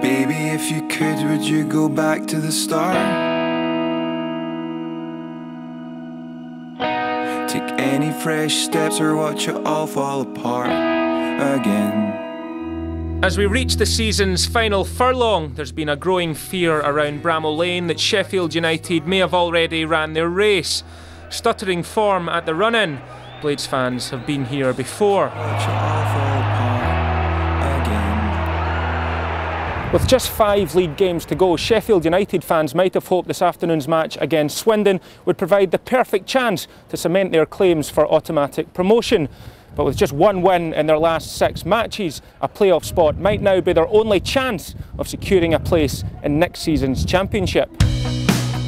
Baby, if you could, would you go back to the start? Take any fresh steps or watch it all fall apart again. As we reach the season's final furlong, there's been a growing fear around Bramall Lane that Sheffield United may have already ran their race. Stuttering form at the run in, Blades fans have been here before. With just five league games to go, Sheffield United fans might have hoped this afternoon's match against Swindon would provide the perfect chance to cement their claims for automatic promotion. But with just one win in their last six matches, a playoff spot might now be their only chance of securing a place in next season's championship.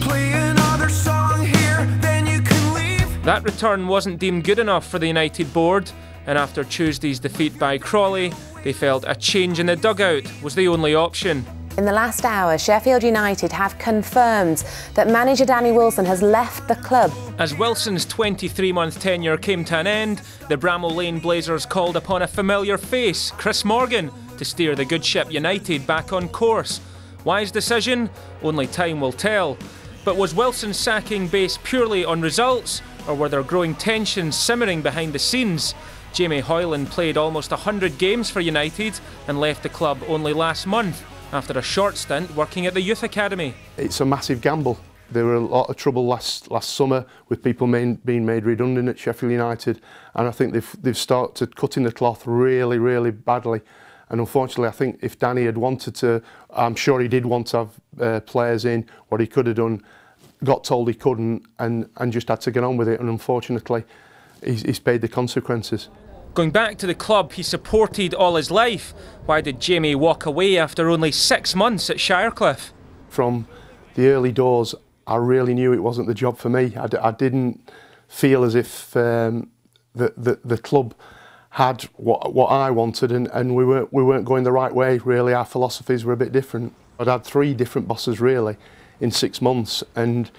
Play another song here, then you can leave. That return wasn't deemed good enough for the United board, and after Tuesday's defeat by Crawley, they felt a change in the dugout was the only option. In the last hour, Sheffield United have confirmed that manager Danny Wilson has left the club. As Wilson's 23 month tenure came to an end, the Bramall Lane Blades called upon a familiar face, Chris Morgan, to steer the good ship United back on course. Wise decision? Only time will tell. But was Wilson's sacking based purely on results, or were there growing tensions simmering behind the scenes? Jamie Hoyland played almost 100 games for United and left the club only last month after a short stint working at the Youth Academy. It's a massive gamble. There were a lot of trouble last last summer with people main, being made redundant at Sheffield United, and I think they've they've started cutting the cloth really, really badly. And unfortunately, I think if Danny had wanted to, I'm sure he did want to have uh, players in. What he could have done, got told he couldn't, and and just had to get on with it. And unfortunately, he's, he's paid the consequences. Going back to the club he supported all his life, why did Jamie walk away after only six months at Shirecliffe? From the early doors, I really knew it wasn't the job for me. I, d- I didn't feel as if um, the, the the club had what what I wanted, and, and we weren't we weren't going the right way. Really, our philosophies were a bit different. I'd had three different bosses really in six months, and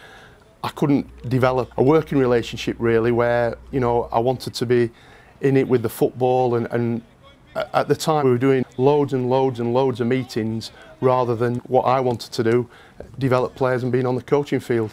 I couldn't develop a working relationship really where you know I wanted to be in it with the football and, and at the time we were doing loads and loads and loads of meetings rather than what I wanted to do develop players and being on the coaching field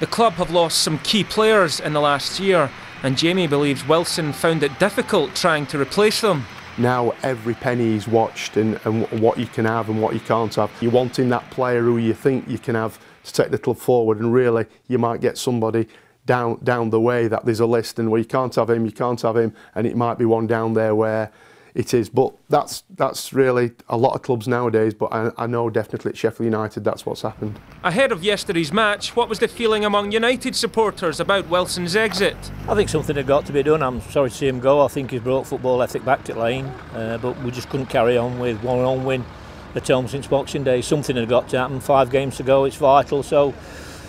The club have lost some key players in the last year, and Jamie believes Wilson found it difficult trying to replace them. now every penny is watched and, and what you can have and what you can't have you're wanting that player who you think you can have to take the club forward and really you might get somebody down down the way that there's a list and well you can't have him you can't have him and it might be one down there where it is but that's that's really a lot of clubs nowadays but I, I know definitely at Sheffield United that's what's happened Ahead of yesterday's match, what was the feeling among United supporters about Wilson's exit? I think something had got to be done. I'm sorry to see him go. I think he's brought football ethic back to Lane, uh, but we just couldn't carry on with one on win at home since Boxing Day. Something had got to happen. Five games to go. It's vital. So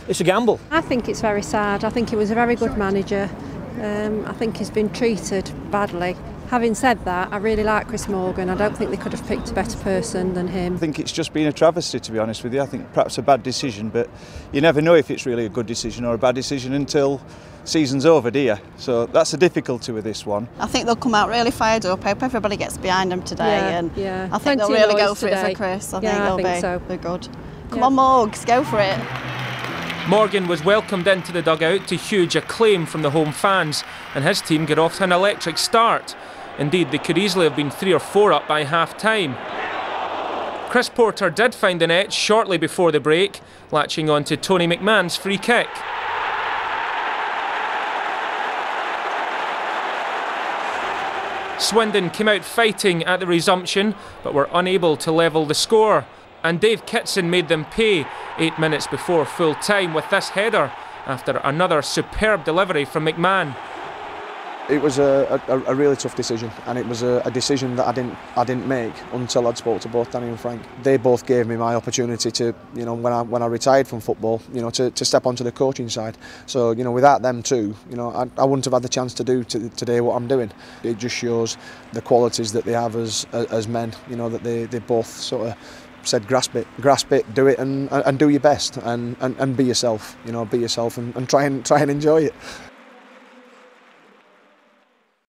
it's a gamble. I think it's very sad. I think he was a very good manager. Um, I think he's been treated badly. Having said that, I really like Chris Morgan. I don't think they could have picked a better person than him. I think it's just been a travesty, to be honest with you. I think perhaps a bad decision, but you never know if it's really a good decision or a bad decision until season's over, do you? So that's the difficulty with this one. I think they'll come out really fired up. I hope everybody gets behind them today, Yeah, and yeah. I think Plenty they'll really go noise for it for Chris. I Yeah, think they'll think be so. they're good. Come Yeah. on, Morgs, go for it. Morgan was welcomed into the dugout to huge acclaim from the home fans, and his team got off to an electric start. Indeed, they could easily have been three or four up by half time. Chris Porter did find the net shortly before the break, latching on to Tony McMahon's free kick. Swindon came out fighting at the resumption, but were unable to level the score. And Dave Kitson made them pay eight minutes before full time with this header after another superb delivery from McMahon. It was a, a, a really tough decision, and it was a, a decision that I didn't I didn't make until I'd spoke to both Danny and Frank. They both gave me my opportunity to, you know, when I when I retired from football, you know, to, to step onto the coaching side. So, you know, without them too, you know, I, I wouldn't have had the chance to do to, today what I'm doing. It just shows the qualities that they have as as men. You know, that they, they both sort of said grasp it, grasp it, do it, and and do your best, and and, and be yourself. You know, be yourself, and, and try and try and enjoy it.